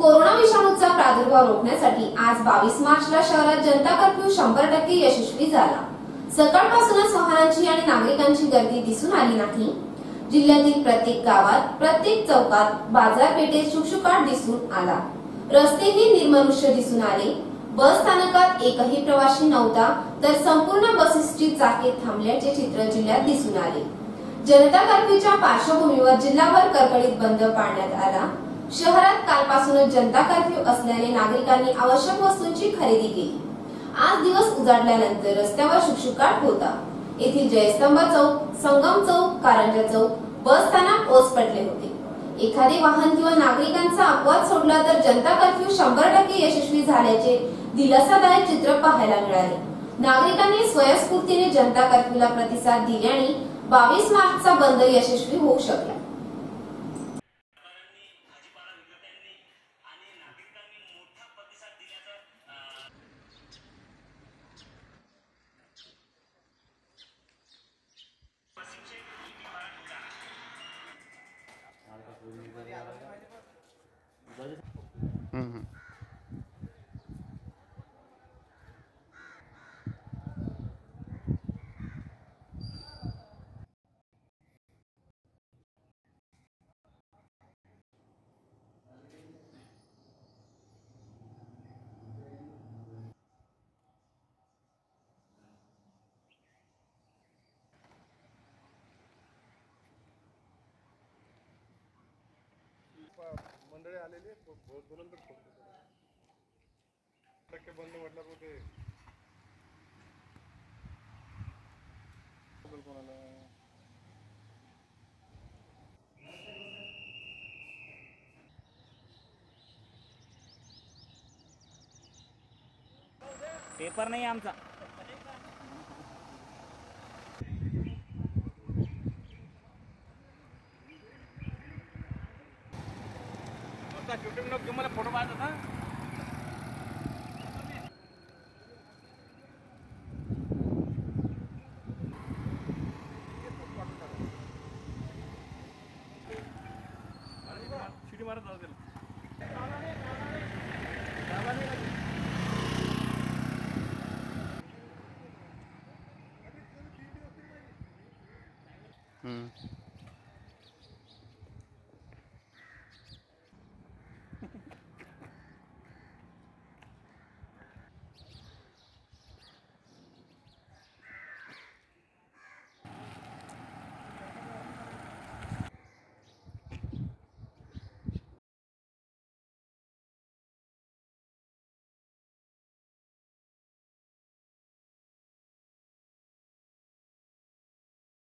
Corona विषाणूचा प्रादुर्भाव रोखण्यासाठी आज बावीस मार्चला शहरात जनता कर्फ्यू शंभर टक्के यशस्वी झाला. सकाळपासूनच वाहनांची आणि नागरिकांची गर्दी दिसून आली नाही. जिल्ह्यातील प्रत्येक गावात प्रत्येक चौकात बाजारपेठेत शुकशुकाट दिसून आला. रस्तेही निर्मनुष्य दिसून आले. बस स्थानकात एकही प्रवासी नव्हता तर संपूर्ण बसेसची चाके थांबल्याचे चित्र जिल्ह्यात दिसून आले. जनता कर्फ्यूच्या पार्श्वभूमीवर जिल्हाभर कडकडीत बंद पाळण्यात आला. शहरात कालपासूनच जनता कर्फ्यू असल्याने नागरिकांनी आवश्यक वस्तूंची खरेदी केली. आज दिवस उजाडल्यानंतर रस्त्यावर शुकशुकाट होता. येथील जयस्तंभ चौक संगम चौक कारंजा चौक बस स्थानक ओस पडले होते. एखादे वाहन किंवा नागरिकांचा अपवाद सोडला तर जनता कर्फ्यू शंभर टक्के यशस्वी झाल्याचे दिलासादायक चित्र पाहायला मिळाले. नागरिकांनी स्वयंस्फूर्तीने जनता कर्फ्यूला प्रतिसाद दिल्याने बावीस मार्चचा बंद यशस्वी होऊ शकला. Wow. मंडळी आलेली बोलून तर फोन टक्के बंद म्हटलं कुठे कोणाला. पेपर नाही आमचा. होता शूटिंग लोक मला फोटो पाहत होता शिटी मारत होता त्याला Mm.